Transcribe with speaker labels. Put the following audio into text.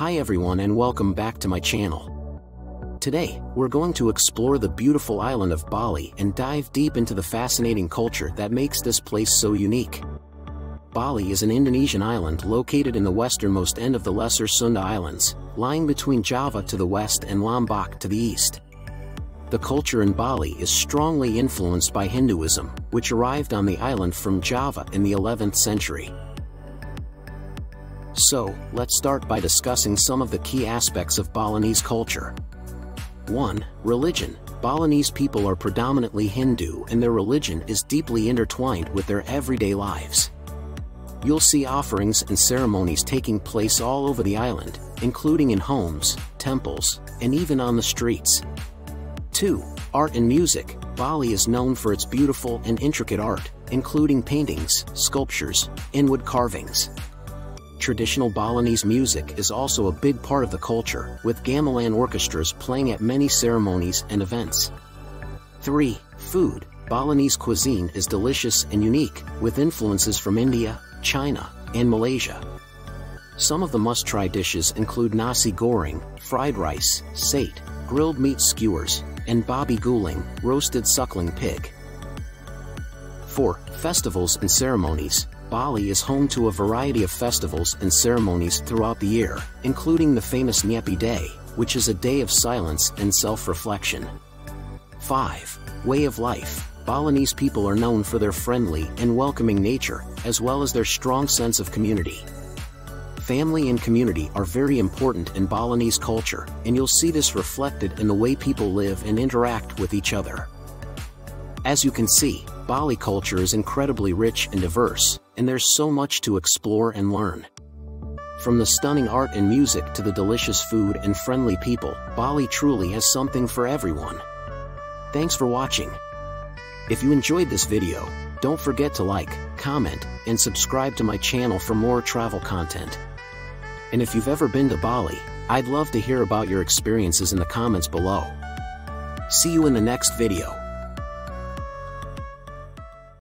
Speaker 1: Hi everyone and welcome back to my channel. Today, we're going to explore the beautiful island of Bali and dive deep into the fascinating culture that makes this place so unique. Bali is an Indonesian island located in the westernmost end of the Lesser Sunda Islands, lying between Java to the west and Lombok to the east. The culture in Bali is strongly influenced by Hinduism, which arrived on the island from Java in the 11th century. So, let's start by discussing some of the key aspects of Balinese culture. 1. Religion. Balinese people are predominantly Hindu and their religion is deeply intertwined with their everyday lives. You'll see offerings and ceremonies taking place all over the island, including in homes, temples, and even on the streets. 2. Art and music. Bali is known for its beautiful and intricate art, including paintings, sculptures, and wood carvings. Traditional Balinese music is also a big part of the culture, with gamelan orchestras playing at many ceremonies and events. 3. Food. Balinese cuisine is delicious and unique, with influences from India, China, and Malaysia. Some of the must-try dishes include nasi goreng, fried rice, sate, grilled meat skewers, and babi guling, roasted suckling pig. 4. Festivals and ceremonies. Bali is home to a variety of festivals and ceremonies throughout the year, including the famous Nyepi Day, which is a day of silence and self-reflection. 5. Way of life. Balinese people are known for their friendly and welcoming nature, as well as their strong sense of community. Family and community are very important in Balinese culture, and you'll see this reflected in the way people live and interact with each other. As you can see, Bali culture is incredibly rich and diverse, and there's so much to explore and learn. From the stunning art and music to the delicious food and friendly people, Bali truly has something for everyone. Thanks for watching. If you enjoyed this video, don't forget to like, comment, and subscribe to my channel for more travel content. And if you've ever been to Bali, I'd love to hear about your experiences in the comments below. See you in the next video.